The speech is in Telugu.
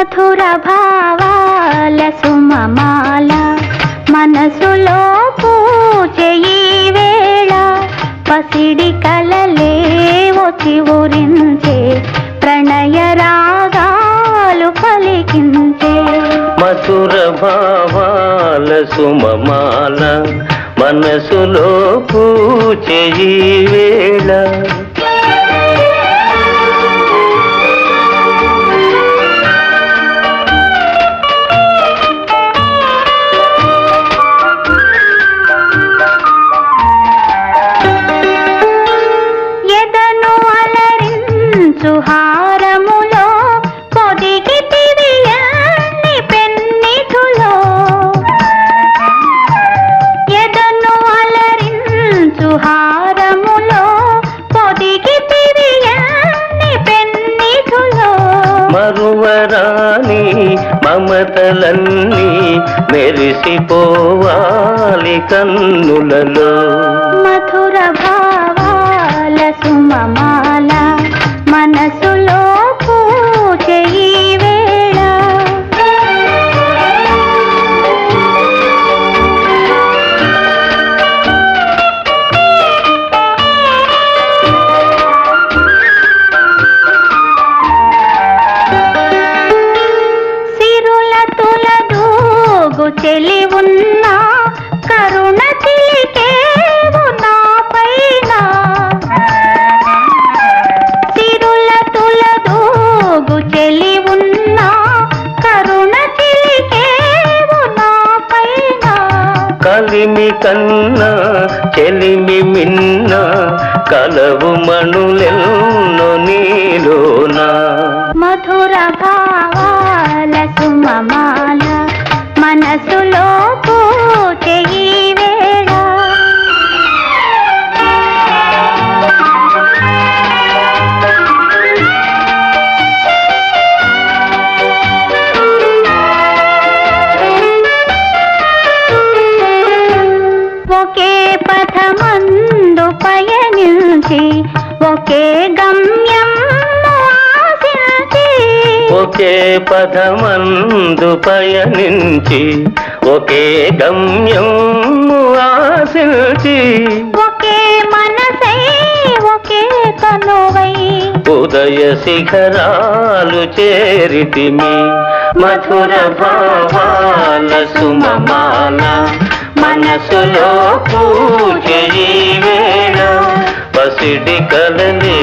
మధుర భావాల సుమమాల మనసులో పూజయి వేళ. పసిడి కలలే వచ్చి ఊరించే ప్రణయ రాగాలు పలికించే. మధుర భావాల సుమమాల మనసులో పూచెయి వేళ. మరువరాని మమతలన్నీ మెరిసిపోవాలి కన్నులలో. మధుర భావాల చెలి ఉన్నా కరుణ చిలికేవు నా పైన సిరుల తులదూగు చెలి ఉన్నా కరుణ చిలికేవు నా పైన కలిమి కన్నా చెలిమి మిన్న కలవు మణులెన్నో నీలోనా. మధుర భావాల సుమమాల మనసులో పూజయి వేళ. ఒకే పథమందు పయనించి ఒకే గమ్యం ఒకే పదమందు పయనించి ఒకే గమ్యం ఆశించి. ఒకే మనసై ఒకే కనువై ఉదయ శిఖరాలు చేరితిమి మధుర భావాల సుమమాల మనసులో పూజయి వేళ పసిడి కలలే